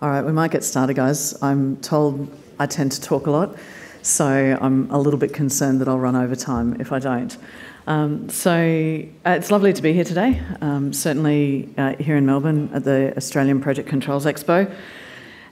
All right, we might get started, guys. I'm told I tend to talk a lot, so I'm a little bit concerned that I'll run over time if I don't. Um, so uh, it's lovely to be here today, um, certainly uh, here in Melbourne at the Australian Project Controls Expo,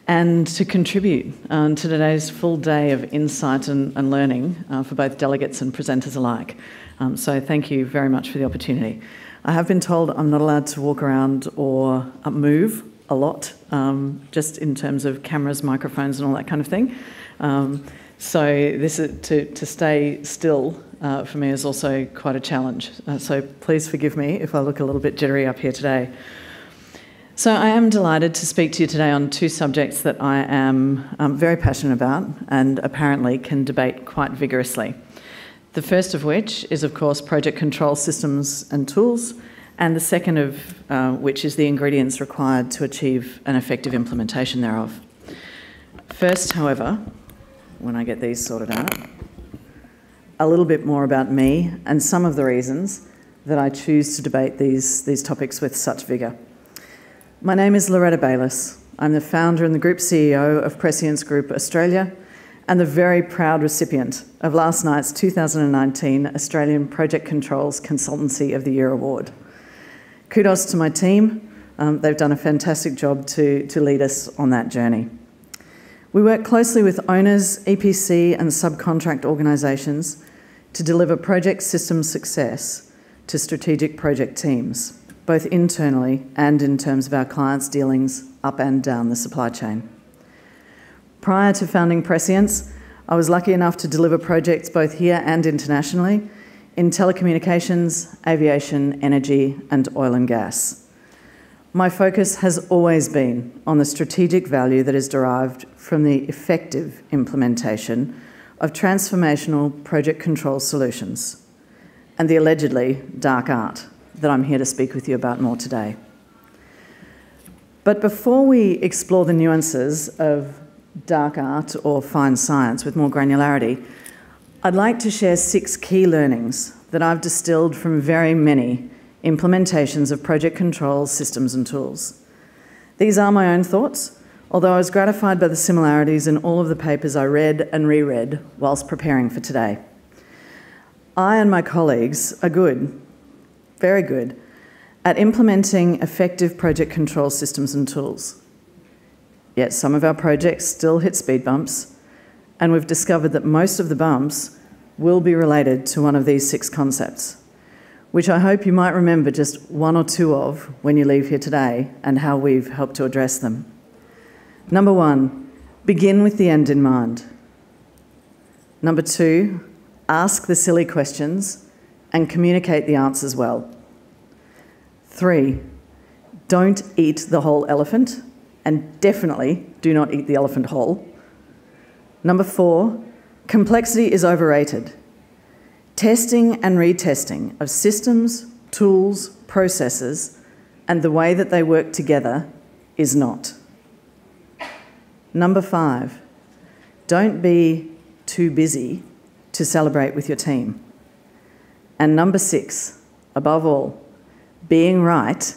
and to contribute um, to today's full day of insight and, and learning uh, for both delegates and presenters alike. Um, so thank you very much for the opportunity. I have been told I'm not allowed to walk around or uh, move a lot, um, just in terms of cameras, microphones, and all that kind of thing. Um, so this is, to, to stay still uh, for me is also quite a challenge. Uh, so please forgive me if I look a little bit jittery up here today. So I am delighted to speak to you today on two subjects that I am um, very passionate about and apparently can debate quite vigorously. The first of which is, of course, project control systems and tools, and the second of uh, which is the ingredients required to achieve an effective implementation thereof. First, however, when I get these sorted out, a little bit more about me and some of the reasons that I choose to debate these, these topics with such vigour. My name is Loretta Bayliss. I'm the founder and the group CEO of Prescience Group Australia and the very proud recipient of last night's 2019 Australian Project Controls Consultancy of the Year Award. Kudos to my team. Um, they've done a fantastic job to, to lead us on that journey. We work closely with owners, EPC, and subcontract organisations to deliver project system success to strategic project teams, both internally and in terms of our clients' dealings up and down the supply chain. Prior to founding Prescience, I was lucky enough to deliver projects both here and internationally in telecommunications, aviation, energy, and oil and gas. My focus has always been on the strategic value that is derived from the effective implementation of transformational project control solutions and the allegedly dark art that I'm here to speak with you about more today. But before we explore the nuances of dark art or fine science with more granularity, I'd like to share six key learnings that I've distilled from very many implementations of project control systems and tools. These are my own thoughts, although I was gratified by the similarities in all of the papers I read and reread whilst preparing for today. I and my colleagues are good, very good, at implementing effective project control systems and tools. Yet some of our projects still hit speed bumps and we've discovered that most of the bumps will be related to one of these six concepts, which I hope you might remember just one or two of when you leave here today and how we've helped to address them. Number one, begin with the end in mind. Number two, ask the silly questions and communicate the answers well. Three, don't eat the whole elephant, and definitely do not eat the elephant whole. Number four, complexity is overrated. Testing and retesting of systems, tools, processes, and the way that they work together is not. Number five, don't be too busy to celebrate with your team. And number six, above all, being right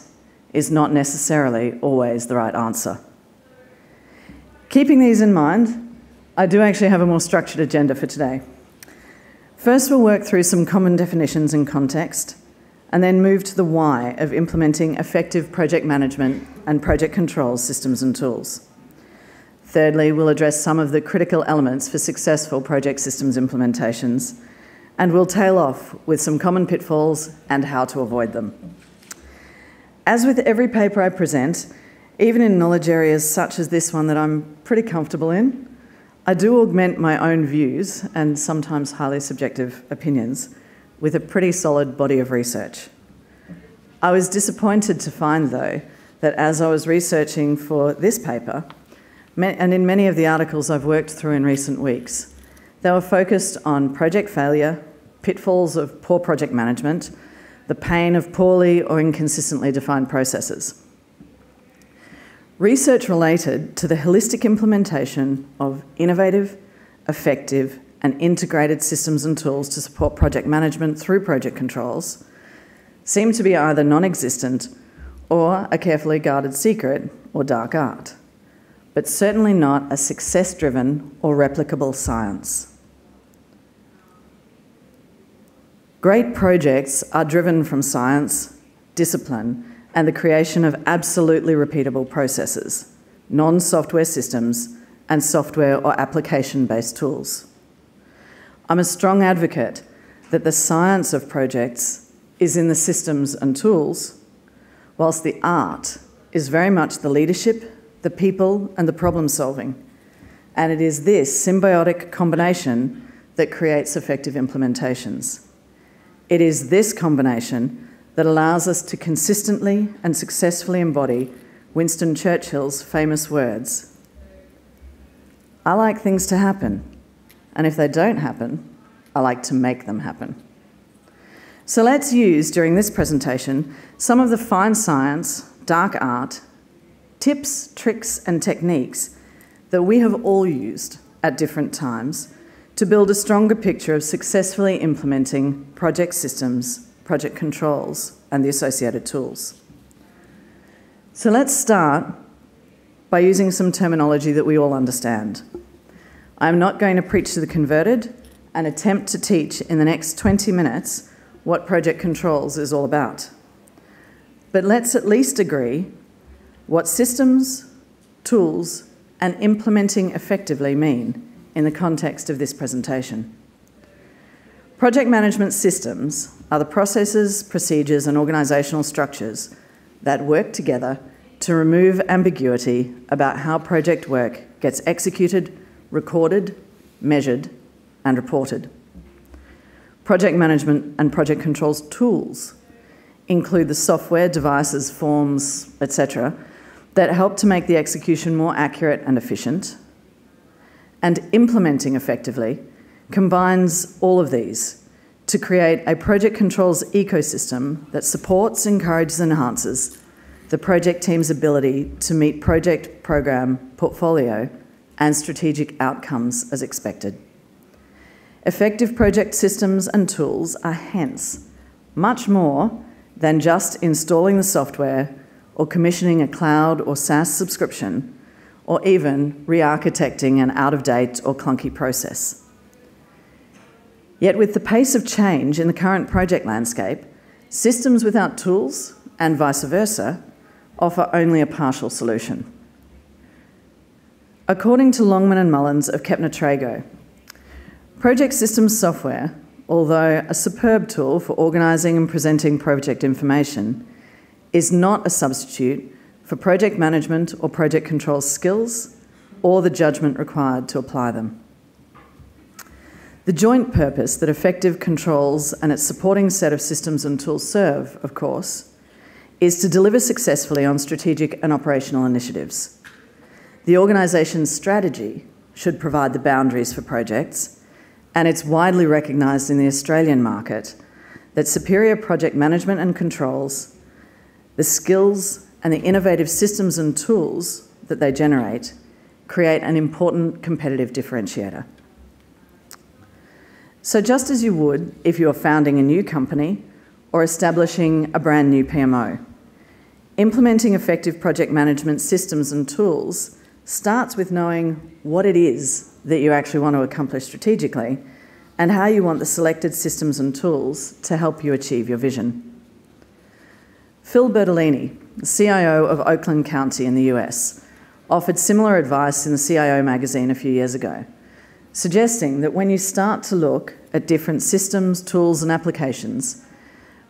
is not necessarily always the right answer. Keeping these in mind, I do actually have a more structured agenda for today. First, we'll work through some common definitions and context, and then move to the why of implementing effective project management and project control systems and tools. Thirdly, we'll address some of the critical elements for successful project systems implementations, and we'll tail off with some common pitfalls and how to avoid them. As with every paper I present, even in knowledge areas such as this one that I'm pretty comfortable in, I do augment my own views and sometimes highly subjective opinions with a pretty solid body of research. I was disappointed to find, though, that as I was researching for this paper, and in many of the articles I've worked through in recent weeks, they were focused on project failure, pitfalls of poor project management, the pain of poorly or inconsistently defined processes. Research related to the holistic implementation of innovative, effective, and integrated systems and tools to support project management through project controls seem to be either non existent or a carefully guarded secret or dark art. but certainly not a success driven or replicable science. Great projects are driven from science, discipline, and the creation of absolutely repeatable processes, non software systems, and software or application based tools. I'm a strong advocate that the science of projects is in the systems and tools, whilst the art is very much the leadership, the people, and the problem solving. And it is this symbiotic combination that creates effective implementations. It is this combination that allows us to consistently and successfully embody Winston Churchill's famous words I like things to happen, and if they don't happen, I like to make them happen. So let's use during this presentation some of the fine science, dark art, tips, tricks, and techniques that we have all used at different times to build a stronger picture of successfully implementing project systems, project controls, and the associated tools. So let's start by using some terminology that we all understand. I'm not going to preach to the converted and attempt to teach in the next 20 minutes what project controls is all about. But let's at least agree what systems, tools, and implementing effectively mean in the context of this presentation. Project management systems are the processes, procedures, and organisational structures that work together to remove ambiguity about how project work gets executed, recorded, measured, and reported. Project management and project controls tools include the software, devices, forms, etc., that help to make the execution more accurate and efficient. And implementing effectively combines all of these to create a project controls ecosystem that supports, encourages, and enhances the project team's ability to meet project, program, portfolio, and strategic outcomes as expected. Effective project systems and tools are hence much more than just installing the software or commissioning a cloud or SaaS subscription, or even re architecting an out of date or clunky process. Yet, with the pace of change in the current project landscape, systems without tools, and vice versa, offer only a partial solution. According to Longman and Mullins of Kepner Tregoe, project systems software, although a superb tool for organising and presenting project information, is not a substitute for project management or project control skills or the judgment required to apply them. The joint purpose that effective controls and its supporting set of systems and tools serve, of course, is to deliver successfully on strategic and operational initiatives. The organisation's strategy should provide the boundaries for projects, and it's widely recognised in the Australian market that superior project management and controls the skills and the innovative systems and tools that they generate create an important competitive differentiator. So, just as you would if you are founding a new company or establishing a brand new PMO, implementing effective project management systems and tools starts with knowing what it is that you actually want to accomplish strategically and how you want the selected systems and tools to help you achieve your vision. Phil Bertolini, CIO of Oakland County in the US, offered similar advice in the CIO magazine a few years ago, suggesting that when you start to look at different systems, tools, and applications,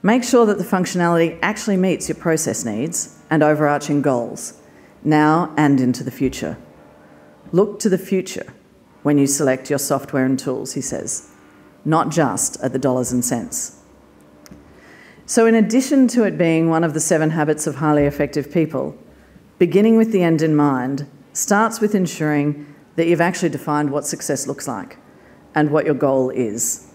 make sure that the functionality actually meets your process needs and overarching goals, now and into the future. Look to the future when you select your software and tools, he says, not just at the dollars and cents. So, in addition to it being one of the seven habits of highly effective people, beginning with the end in mind starts with ensuring that you've actually defined what success looks like and what your goal is.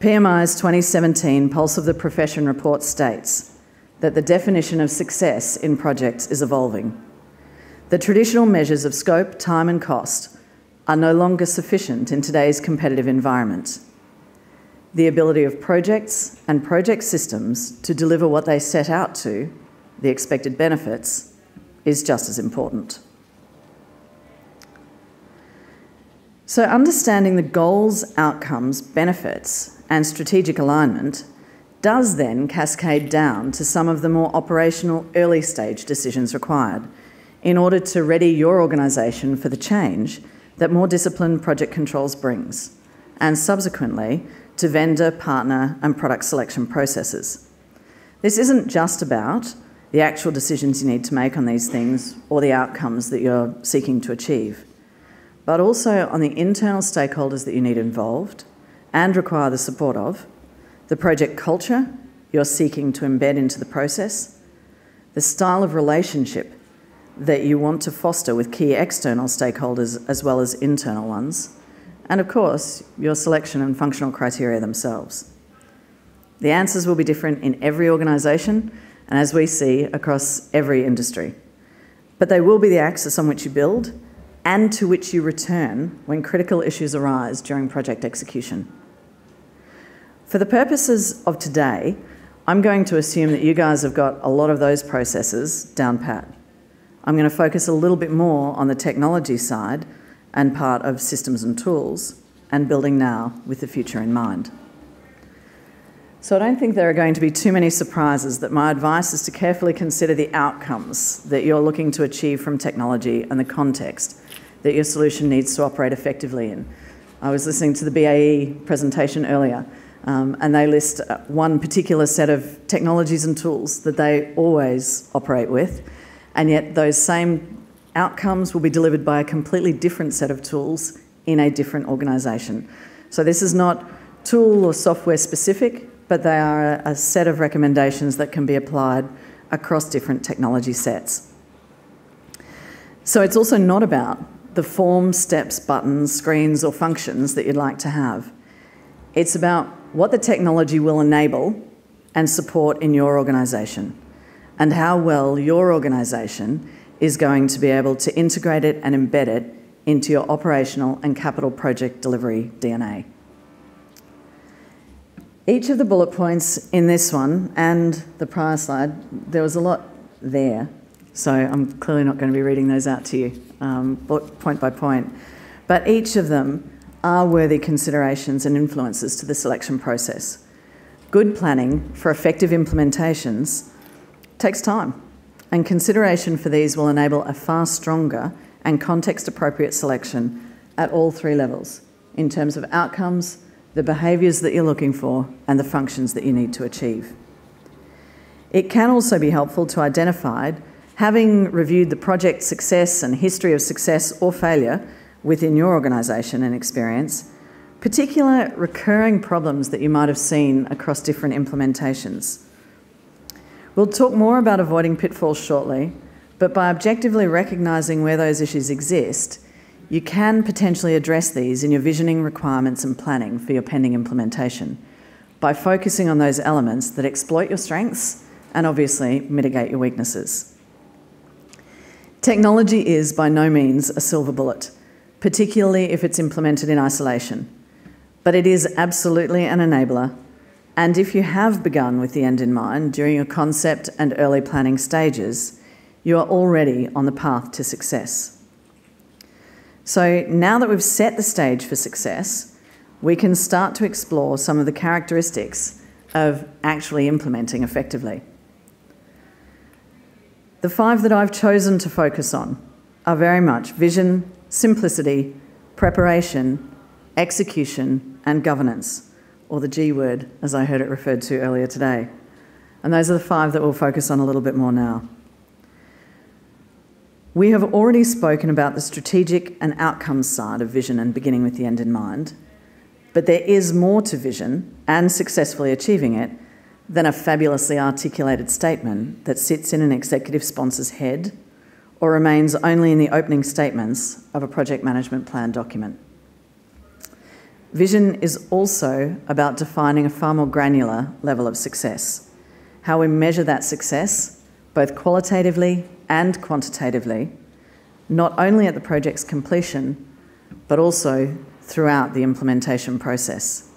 PMI's 2017 Pulse of the Profession report states that the definition of success in projects is evolving. The traditional measures of scope, time, and cost are no longer sufficient in today's competitive environment the ability of projects and project systems to deliver what they set out to, the expected benefits, is just as important. So, understanding the goals, outcomes, benefits, and strategic alignment does then cascade down to some of the more operational early stage decisions required in order to ready your organisation for the change that more disciplined project controls brings, and subsequently to vendor, partner, and product selection processes. This isn't just about the actual decisions you need to make on these things or the outcomes that you're seeking to achieve, but also on the internal stakeholders that you need involved and require the support of the project culture you're seeking to embed into the process, the style of relationship that you want to foster with key external stakeholders as well as internal ones, and of course, your selection and functional criteria themselves. The answers will be different in every organisation and as we see across every industry. But they will be the axis on which you build and to which you return when critical issues arise during project execution. For the purposes of today, I'm going to assume that you guys have got a lot of those processes down pat. I'm going to focus a little bit more on the technology side and part of systems and tools and building now with the future in mind. So I don't think there are going to be too many surprises that my advice is to carefully consider the outcomes that you're looking to achieve from technology and the context that your solution needs to operate effectively in. I was listening to the BAE presentation earlier um, and they list uh, one particular set of technologies and tools that they always operate with, and yet those same outcomes will be delivered by a completely different set of tools in a different organisation. So this is not tool or software specific, but they are a, a set of recommendations that can be applied across different technology sets. So it's also not about the form, steps, buttons, screens, or functions that you'd like to have. It's about what the technology will enable and support in your organisation, and how well your organisation is going to be able to integrate it and embed it into your operational and capital project delivery DNA. Each of the bullet points in this one and the prior slide, there was a lot there, so I'm clearly not going to be reading those out to you um, point by point. But each of them are worthy considerations and influences to the selection process. Good planning for effective implementations takes time, and consideration for these will enable a far stronger and context appropriate selection at all three levels in terms of outcomes, the behaviours that you're looking for, and the functions that you need to achieve. It can also be helpful to identify, having reviewed the project success and history of success or failure within your organisation and experience, particular recurring problems that you might have seen across different implementations. We'll talk more about avoiding pitfalls shortly, but by objectively recognising where those issues exist, you can potentially address these in your visioning requirements and planning for your pending implementation by focusing on those elements that exploit your strengths and obviously mitigate your weaknesses. Technology is by no means a silver bullet particularly if it's implemented in isolation. But it is absolutely an enabler. And if you have begun with the end in mind during your concept and early planning stages, you are already on the path to success. So now that we've set the stage for success, we can start to explore some of the characteristics of actually implementing effectively. The five that I've chosen to focus on are very much vision, simplicity, preparation, execution, and governance, or the G word, as I heard it referred to earlier today. And those are the five that we'll focus on a little bit more now. We have already spoken about the strategic and outcomes side of vision and beginning with the end in mind, but there is more to vision and successfully achieving it than a fabulously articulated statement that sits in an executive sponsor's head or remains only in the opening statements of a project management plan document. Vision is also about defining a far more granular level of success, how we measure that success, both qualitatively and quantitatively, not only at the project's completion, but also throughout the implementation process.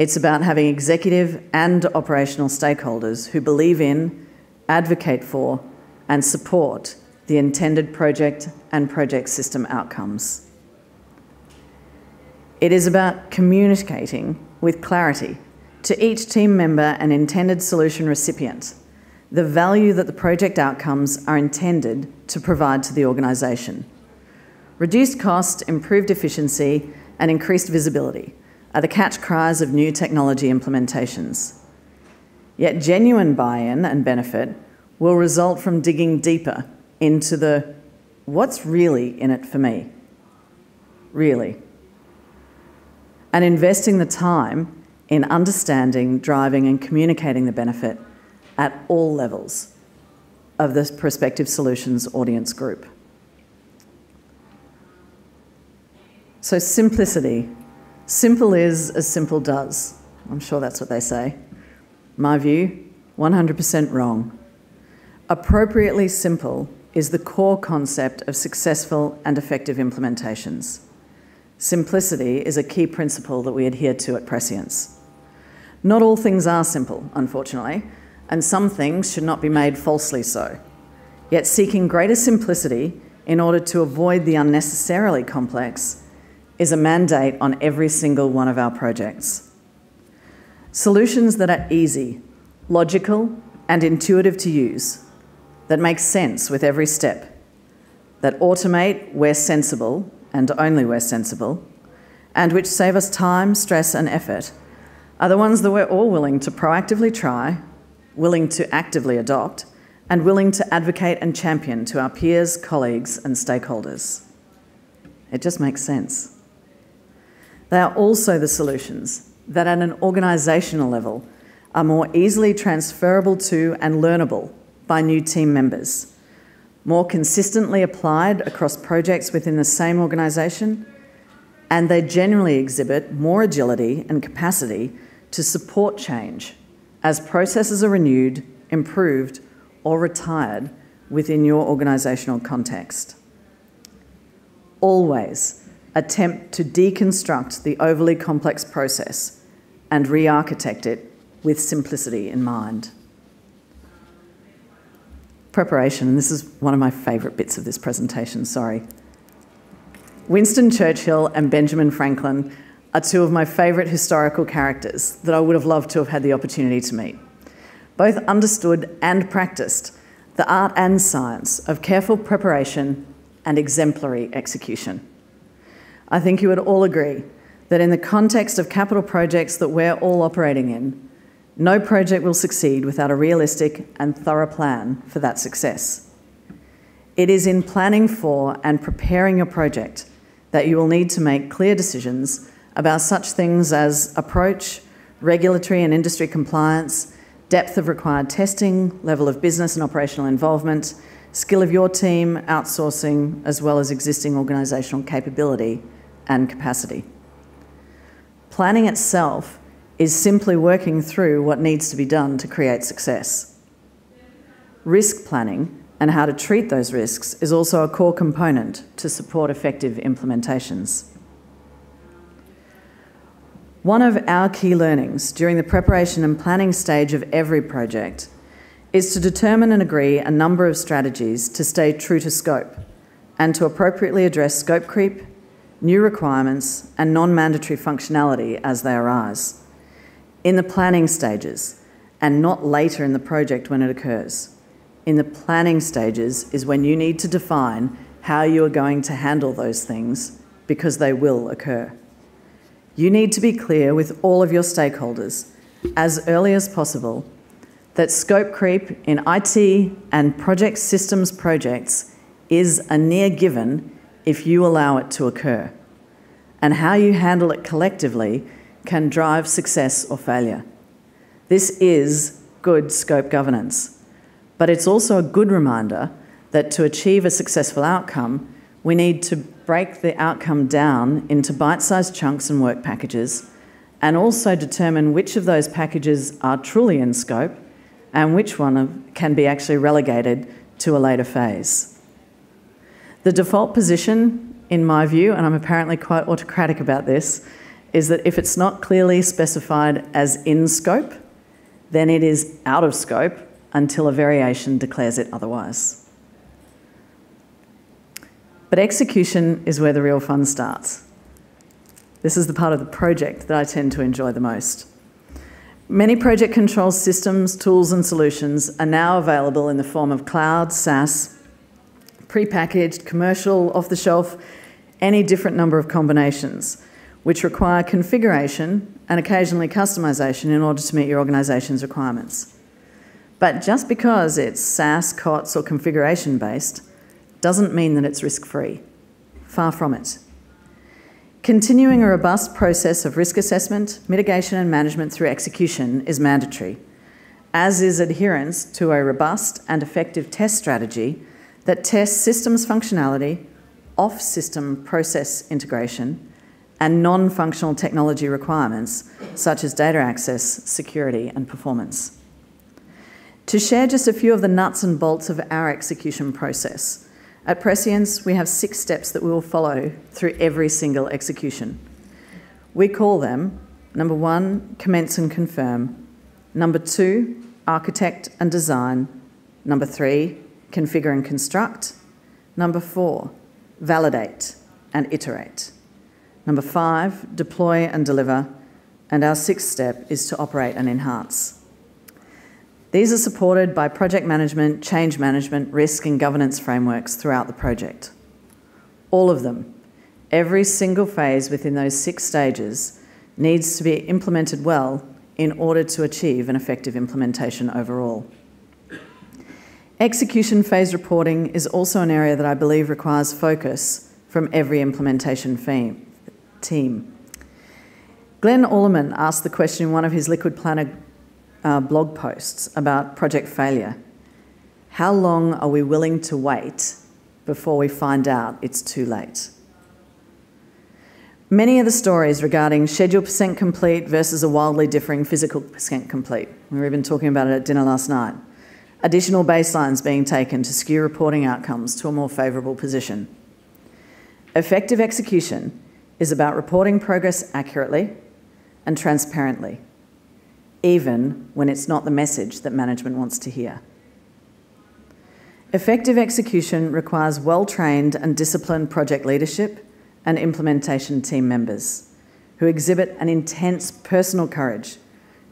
It's about having executive and operational stakeholders who believe in, advocate for, and support the intended project and project system outcomes. It is about communicating with clarity to each team member and intended solution recipient the value that the project outcomes are intended to provide to the organisation. Reduced cost, improved efficiency, and increased visibility are the catch cries of new technology implementations. Yet genuine buy in and benefit will result from digging deeper into the what's really in it for me? Really. And investing the time in understanding, driving, and communicating the benefit at all levels of the prospective solutions audience group. So, simplicity. Simple is as simple does. I'm sure that's what they say. My view 100% wrong. Appropriately simple is the core concept of successful and effective implementations. Simplicity is a key principle that we adhere to at Prescience. Not all things are simple, unfortunately, and some things should not be made falsely so. Yet seeking greater simplicity in order to avoid the unnecessarily complex is a mandate on every single one of our projects. Solutions that are easy, logical, and intuitive to use, that make sense with every step, that automate where sensible and only where sensible, and which save us time, stress, and effort are the ones that we're all willing to proactively try, willing to actively adopt, and willing to advocate and champion to our peers, colleagues, and stakeholders. It just makes sense. They are also the solutions that, at an organisational level, are more easily transferable to and learnable by new team members, more consistently applied across projects within the same organisation, and they generally exhibit more agility and capacity to support change as processes are renewed, improved, or retired within your organisational context. Always attempt to deconstruct the overly complex process and re architect it with simplicity in mind. Preparation, and this is one of my favourite bits of this presentation, sorry. Winston Churchill and Benjamin Franklin are two of my favourite historical characters that I would have loved to have had the opportunity to meet. Both understood and practiced the art and science of careful preparation and exemplary execution. I think you would all agree that in the context of capital projects that we're all operating in, no project will succeed without a realistic and thorough plan for that success. It is in planning for and preparing your project that you will need to make clear decisions about such things as approach, regulatory and industry compliance, depth of required testing, level of business and operational involvement, skill of your team, outsourcing, as well as existing organisational capability and capacity. Planning itself is simply working through what needs to be done to create success. Risk planning and how to treat those risks is also a core component to support effective implementations. One of our key learnings during the preparation and planning stage of every project is to determine and agree a number of strategies to stay true to scope and to appropriately address scope creep, new requirements, and non mandatory functionality as they arise. In the planning stages, and not later in the project when it occurs. In the planning stages is when you need to define how you are going to handle those things because they will occur. You need to be clear with all of your stakeholders as early as possible that scope creep in IT and project systems projects is a near given if you allow it to occur. And how you handle it collectively can drive success or failure. This is good scope governance, but it's also a good reminder that to achieve a successful outcome, we need to break the outcome down into bite sized chunks and work packages, and also determine which of those packages are truly in scope and which one can be actually relegated to a later phase. The default position, in my view, and I'm apparently quite autocratic about this, is that if it's not clearly specified as in scope, then it is out of scope until a variation declares it otherwise. But execution is where the real fun starts. This is the part of the project that I tend to enjoy the most. Many project control systems, tools, and solutions are now available in the form of cloud, SaaS, prepackaged, commercial, off the shelf, any different number of combinations, which require configuration and occasionally customization in order to meet your organisation's requirements. But just because it's SaaS, COTS, or configuration based doesn't mean that it's risk free. Far from it. Continuing a robust process of risk assessment, mitigation, and management through execution is mandatory, as is adherence to a robust and effective test strategy that tests systems functionality, off system process integration, and non functional technology requirements such as data access, security, and performance. To share just a few of the nuts and bolts of our execution process, at Prescience we have six steps that we will follow through every single execution. We call them number one, commence and confirm, number two, architect and design, number three, configure and construct, number four, validate and iterate. Number five, deploy and deliver. And our sixth step is to operate and enhance. These are supported by project management, change management, risk, and governance frameworks throughout the project. All of them, every single phase within those six stages, needs to be implemented well in order to achieve an effective implementation overall. Execution phase reporting is also an area that I believe requires focus from every implementation team. Glenn Alleman asked the question in one of his Liquid Planner uh, blog posts about project failure. How long are we willing to wait before we find out it's too late? Many of the stories regarding schedule percent complete versus a wildly differing physical percent complete. We were even talking about it at dinner last night. Additional baselines being taken to skew reporting outcomes to a more favourable position. Effective execution is about reporting progress accurately and transparently, even when it's not the message that management wants to hear. Effective execution requires well trained and disciplined project leadership and implementation team members who exhibit an intense personal courage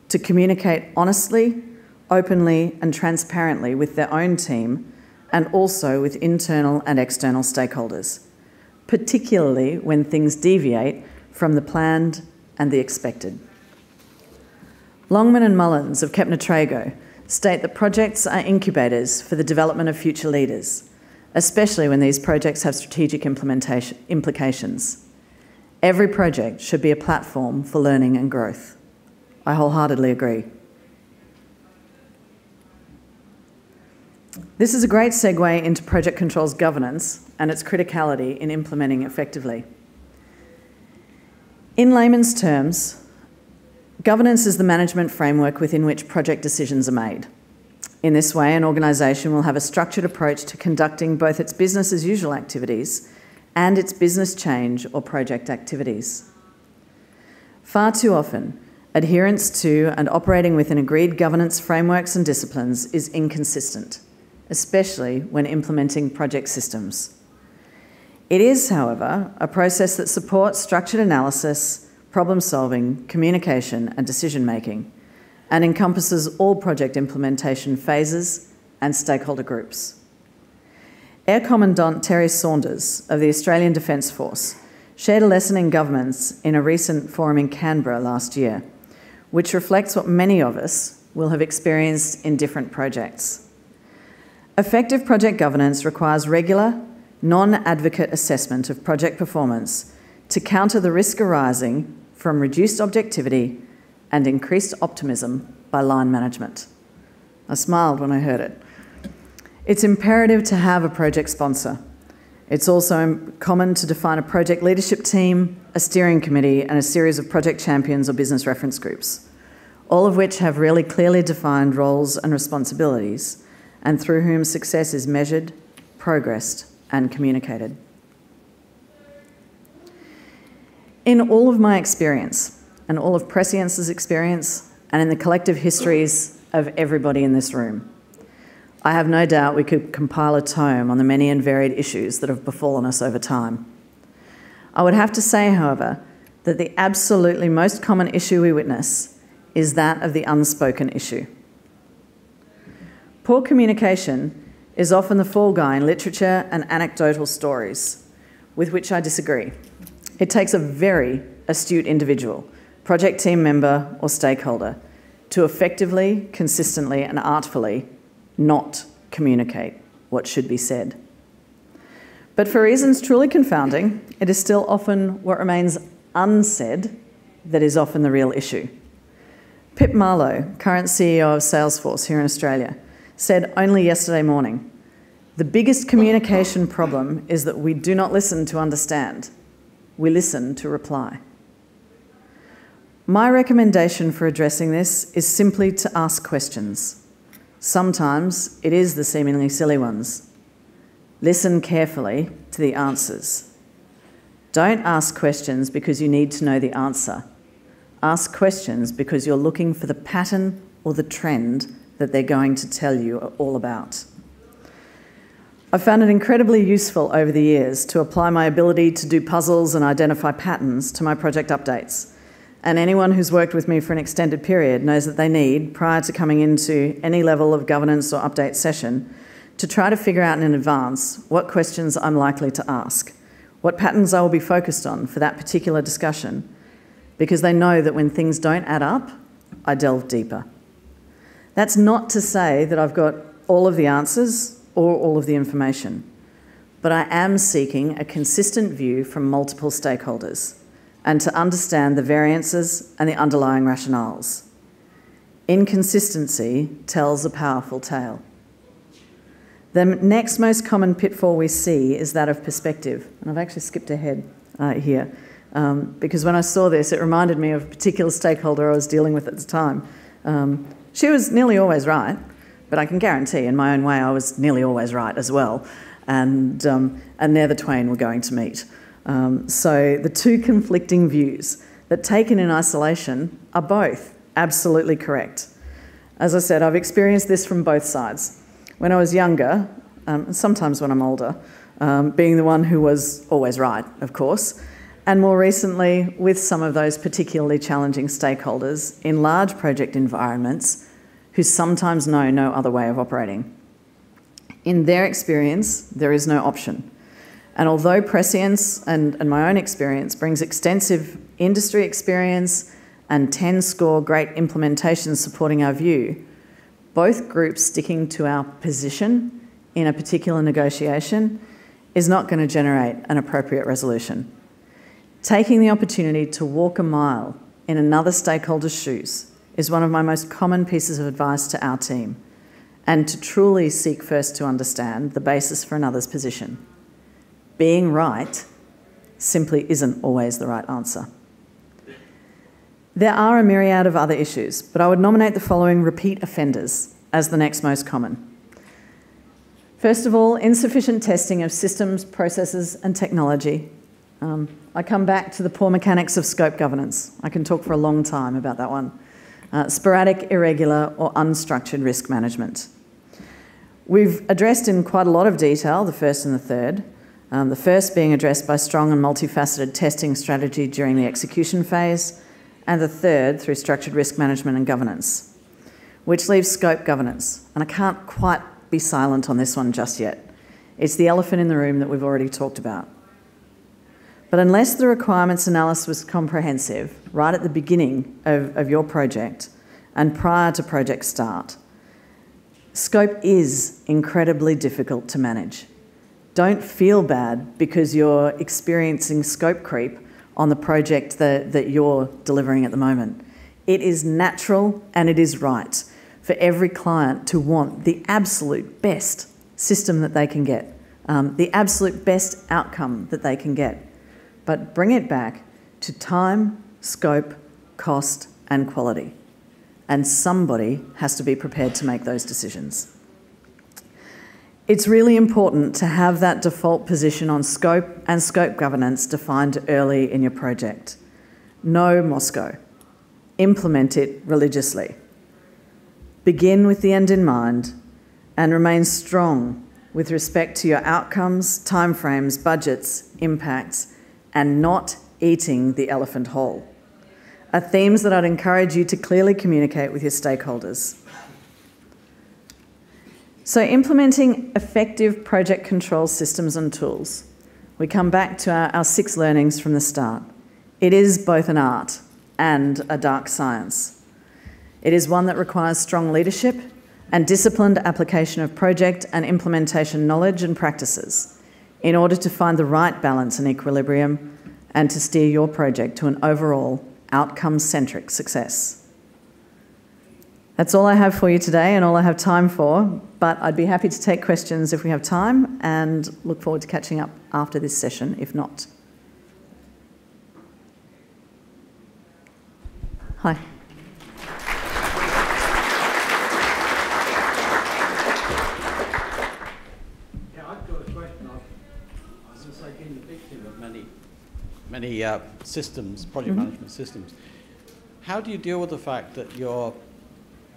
to communicate honestly, openly, and transparently with their own team and also with internal and external stakeholders particularly when things deviate from the planned and the expected. Longman and Mullins of Kepner Tregoe state that projects are incubators for the development of future leaders, especially when these projects have strategic implementation implications. Every project should be a platform for learning and growth. I wholeheartedly agree. This is a great segue into project controls governance and its criticality in implementing effectively. In layman's terms, governance is the management framework within which project decisions are made. In this way, an organisation will have a structured approach to conducting both its business as usual activities and its business change or project activities. Far too often, adherence to and operating within agreed governance frameworks and disciplines is inconsistent, especially when implementing project systems. It is, however, a process that supports structured analysis, problem solving, communication, and decision making, and encompasses all project implementation phases and stakeholder groups. Air Commodore Terry Saunders of the Australian Defence Force shared a lesson in governance in a recent forum in Canberra last year, which reflects what many of us will have experienced in different projects. Effective project governance requires regular non advocate assessment of project performance to counter the risk arising from reduced objectivity and increased optimism by line management. I smiled when I heard it. It's imperative to have a project sponsor. It's also common to define a project leadership team, a steering committee, and a series of project champions or business reference groups, all of which have really clearly defined roles and responsibilities, and through whom success is measured, progressed, and communicated. In all of my experience, and all of Prescience's experience, and in the collective histories of everybody in this room, I have no doubt we could compile a tome on the many and varied issues that have befallen us over time. I would have to say, however, that the absolutely most common issue we witness is that of the unspoken issue. Poor communication is often the fall guy in literature and anecdotal stories, with which I disagree. It takes a very astute individual, project team member, or stakeholder to effectively, consistently, and artfully not communicate what should be said. But for reasons truly confounding, it is still often what remains unsaid that is often the real issue. Pip Marlow, current CEO of Salesforce here in Australia, said only yesterday morning the biggest communication problem is that we do not listen to understand, we listen to reply. My recommendation for addressing this is simply to ask questions. Sometimes it is the seemingly silly ones. Listen carefully to the answers. Don't ask questions because you need to know the answer. Ask questions because you're looking for the pattern or the trend that they're going to tell you all about. I've found it incredibly useful over the years to apply my ability to do puzzles and identify patterns to my project updates. And anyone who's worked with me for an extended period knows that they need, prior to coming into any level of governance or update session, to try to figure out in advance what questions I'm likely to ask, what patterns I will be focused on for that particular discussion, because they know that when things don't add up, I delve deeper. That's not to say that I've got all of the answers or all of the information, but I am seeking a consistent view from multiple stakeholders and to understand the variances and the underlying rationales. Inconsistency tells a powerful tale. The next most common pitfall we see is that of perspective. And I've actually skipped ahead uh, here um, because when I saw this, it reminded me of a particular stakeholder I was dealing with at the time. Um, she was nearly always right, but I can guarantee in my own way I was nearly always right as well. And, um, and there the twain were going to meet. Um, so the two conflicting views that taken in isolation are both absolutely correct. As I said, I've experienced this from both sides when I was younger, um, sometimes when I'm older, um, being the one who was always right, of course, and more recently with some of those particularly challenging stakeholders in large project environments who sometimes know no other way of operating. In their experience, there is no option. And although Prescience and, and my own experience brings extensive industry experience and 10 score great implementations supporting our view, both groups sticking to our position in a particular negotiation is not going to generate an appropriate resolution. Taking the opportunity to walk a mile in another stakeholder's shoes is one of my most common pieces of advice to our team, and to truly seek first to understand the basis for another's position. Being right simply isn't always the right answer. There are a myriad of other issues, but I would nominate the following repeat offenders as the next most common. First of all, insufficient testing of systems, processes, and technology. Um, I come back to the poor mechanics of scope governance. I can talk for a long time about that one. Uh, sporadic, irregular, or unstructured risk management. We've addressed in quite a lot of detail the first and the third. Um, the first being addressed by strong and multifaceted testing strategy during the execution phase, and the third through structured risk management and governance, which leaves scope governance. And I can't quite be silent on this one just yet. It's the elephant in the room that we've already talked about. But unless the requirements analysis was comprehensive right at the beginning of, of your project and prior to project start, scope is incredibly difficult to manage. Don't feel bad because you're experiencing scope creep on the project that, that you're delivering at the moment. It is natural and it is right for every client to want the absolute best system that they can get, um, the absolute best outcome that they can get. But bring it back to time, scope, cost, and quality. And somebody has to be prepared to make those decisions. It's really important to have that default position on scope and scope governance defined early in your project. No Moscow. Implement it religiously. Begin with the end in mind and remain strong with respect to your outcomes, timeframes, budgets, impacts, and not eating the elephant whole, are themes that I'd encourage you to clearly communicate with your stakeholders. So, implementing effective project control systems and tools. We come back to our, our six learnings from the start. It is both an art and a dark science. It is one that requires strong leadership and disciplined application of project and implementation knowledge and practices in order to find the right balance and equilibrium and to steer your project to an overall outcome centric success. That's all I have for you today and all I have time for, but I'd be happy to take questions if we have time and look forward to catching up after this session if not. Hi. Many uh, systems, project Mhm. management systems, how do you deal with the fact that you're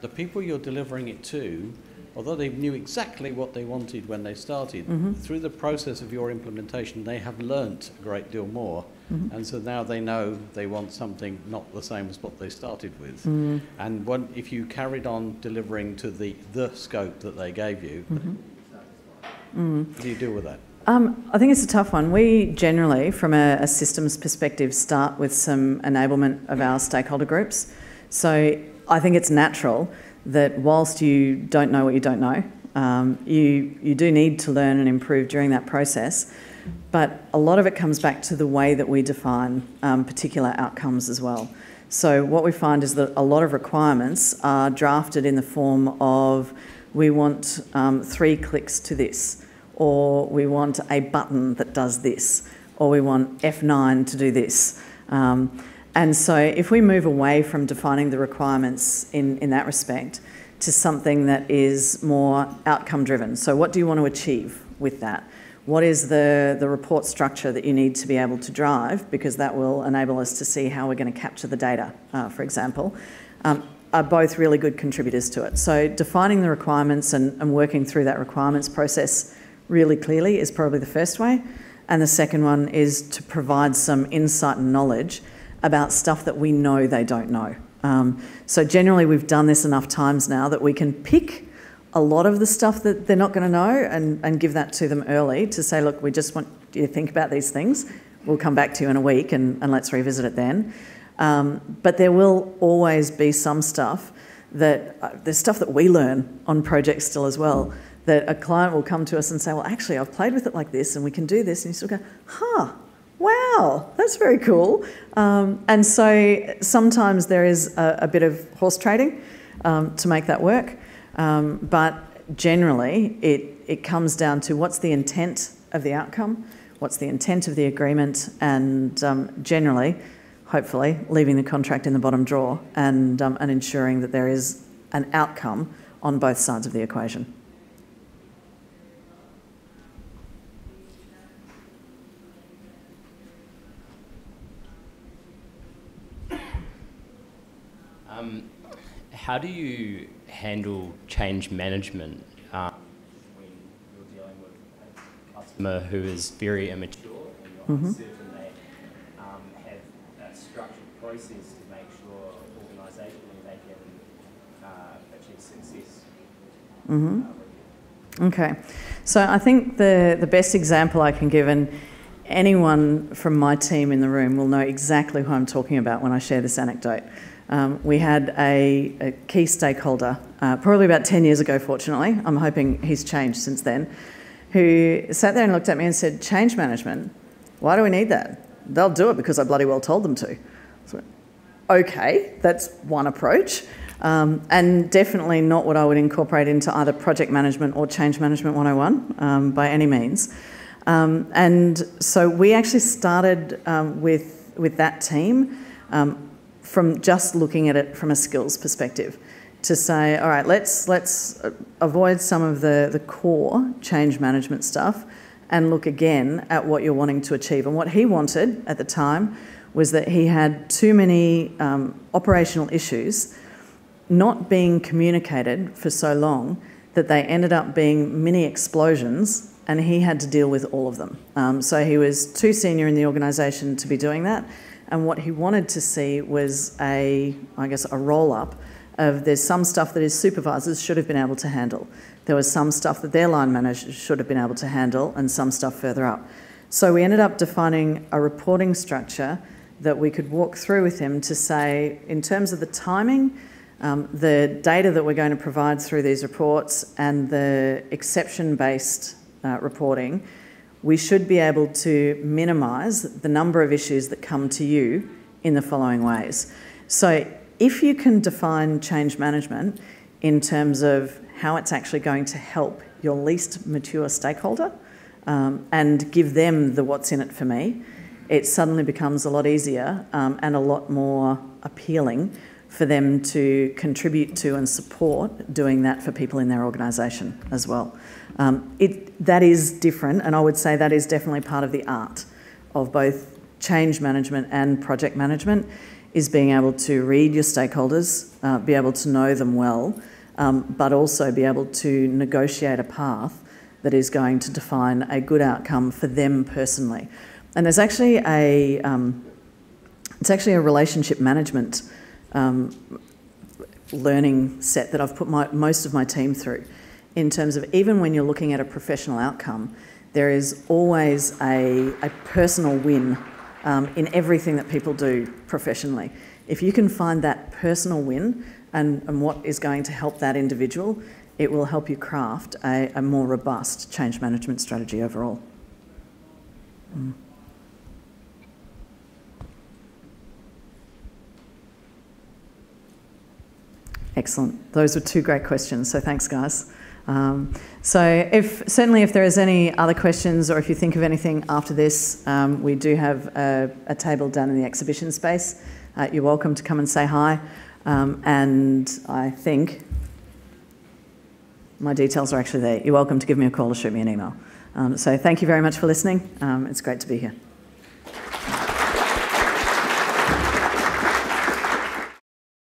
the people you're delivering it to, although they knew exactly what they wanted when they started, Mhm. through the process of your implementation, they have learnt a great deal more. Mhm. And so now they know they want something not the same as what they started with. Mm. And when, if you carried on delivering to the, the scope that they gave you, Mhm. Mm. how do you deal with that? Um, I think it's a tough one. We generally, from a, a systems perspective, start with some enablement of our stakeholder groups. So I think it's natural that whilst you don't know what you don't know, um, you, you do need to learn and improve during that process. But a lot of it comes back to the way that we define um, particular outcomes as well. So, what we find is that a lot of requirements are drafted in the form of we want um, three clicks to this, or we want a button that does this, or we want F9 to do this. Um, and so, if we move away from defining the requirements in, in that respect to something that is more outcome driven, so what do you want to achieve with that? What is the, the report structure that you need to be able to drive? Because that will enable us to see how we're going to capture the data, uh, for example, um, are both really good contributors to it. So, defining the requirements and, and working through that requirements process really clearly is probably the first way. And the second one is to provide some insight and knowledge about stuff that we know they don't know. Um, so generally, we've done this enough times now that we can pick a lot of the stuff that they're not going to know and, and give that to them early to say, look, we just want you to think about these things. We'll come back to you in a week and, and let's revisit it then. Um, but there will always be some stuff that uh, there's stuff that we learn on projects still as well. That a client will come to us and say, Well, actually, I've played with it like this and we can do this. And you sort of go, Huh, wow, that's very cool. Um, and so sometimes there is a, a bit of horse trading um, to make that work. Um, but generally, it, it comes down to what's the intent of the outcome, what's the intent of the agreement, and um, generally, hopefully, leaving the contract in the bottom drawer and, um, and ensuring that there is an outcome on both sides of the equation. How do you handle change management um, when you're dealing with a customer who is very immature and you're Mhm. certain they um, have a structured process to make sure organisationally they can uh, achieve success? hmm Okay, so I think the, the best example I can give, and anyone from my team in the room will know exactly who I'm talking about when I share this anecdote. Um, we had a, a key stakeholder, uh, probably about 10 years ago, fortunately. I'm hoping he's changed since then, who sat there and looked at me and said, Change management, why do we need that? They'll do it because I bloody well told them to. So, okay, that's one approach. Um, and definitely not what I would incorporate into either project management or change management 101 um, by any means. Um, and so we actually started um, with, with that team um, from just looking at it from a skills perspective to say, all right, let's, let's avoid some of the, the core change management stuff and look again at what you're wanting to achieve. And what he wanted at the time was that he had too many um, operational issues not being communicated for so long that they ended up being mini explosions and he had to deal with all of them. Um, so he was too senior in the organisation to be doing that, and what he wanted to see was a, I guess, a roll up of there's some stuff that his supervisors should have been able to handle. There was some stuff that their line managers should have been able to handle, and some stuff further up. So we ended up defining a reporting structure that we could walk through with him to say, in terms of the timing, um, the data that we're going to provide through these reports, and the exception based uh, reporting, we should be able to minimise the number of issues that come to you in the following ways. So, if you can define change management in terms of how it's actually going to help your least mature stakeholder um, and give them the what's in it for me, it suddenly becomes a lot easier um, and a lot more appealing for them to contribute to and support doing that for people in their organisation as well. Um, it, that is different, and I would say that is definitely part of the art of both change management and project management is being able to read your stakeholders, uh, be able to know them well, um, but also be able to negotiate a path that is going to define a good outcome for them personally. And there's actually a um, it's actually a relationship management um, learning set that I've put my, most of my team through in terms of even when you're looking at a professional outcome, there is always a, a personal win um, in everything that people do professionally. If you can find that personal win and, and what is going to help that individual, it will help you craft a, a more robust change management strategy overall. Mm. Excellent. Those were two great questions. So thanks, guys. Um, so if certainly if there is any other questions or if you think of anything after this, um, we do have a, a, table down in the exhibition space. Uh, you're welcome to come and say hi. Um, and I think my details are actually there. You're welcome to give me a call or shoot me an email. Um, so thank you very much for listening. Um, it's great to be here.